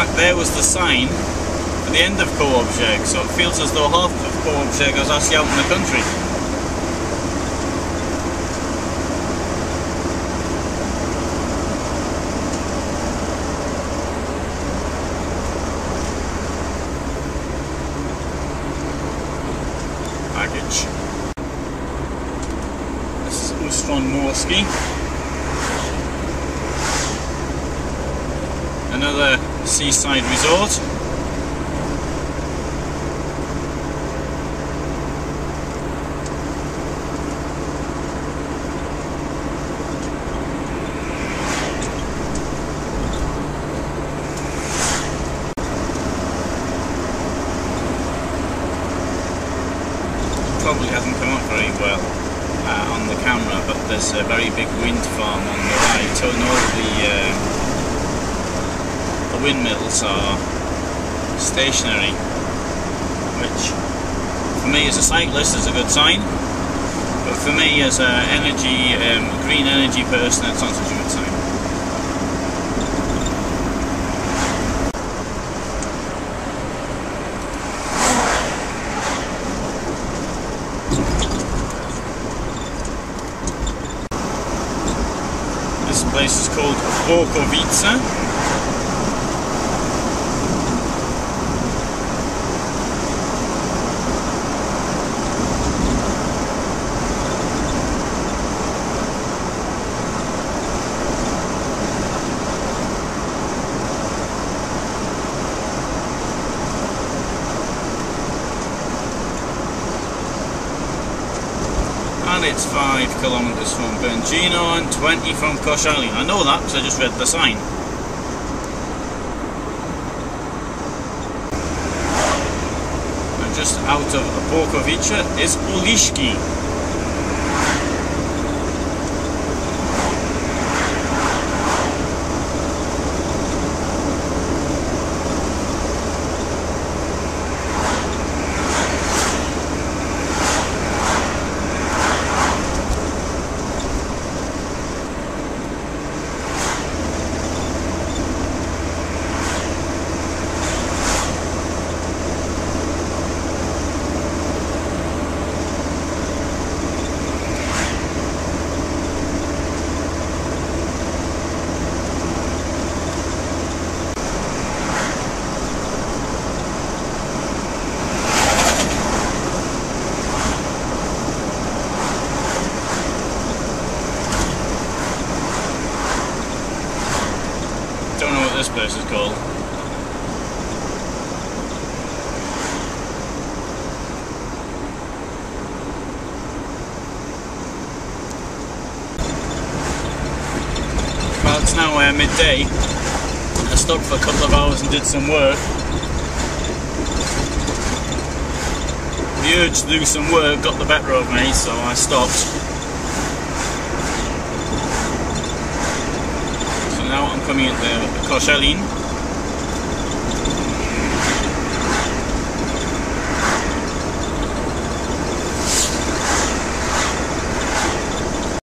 fact, there was the sign at the end of Kołobrzeg, so it feels as though half of Kołobrzeg is actually out in the country. Baggage. This is. Another seaside resort. probably hasn't come up very well uh, on the camera, but there's a very big wind farm on the right, and all the, uh, the windmills are stationary, which for me as a cyclist is a good sign, but for me as an energy, um, green energy person, it's not such a good sign. This place is called Borkowice. It's 5 kilometres from Będzino and 20 from Koszalin. I know that because I just read the sign. And just out of Borkowice is Uliszki. Place is called. Well, it's now uh, midday. I stopped for a couple of hours and did some work. The urge to do some work got the better of me, so I stopped. Coming into Koszalin.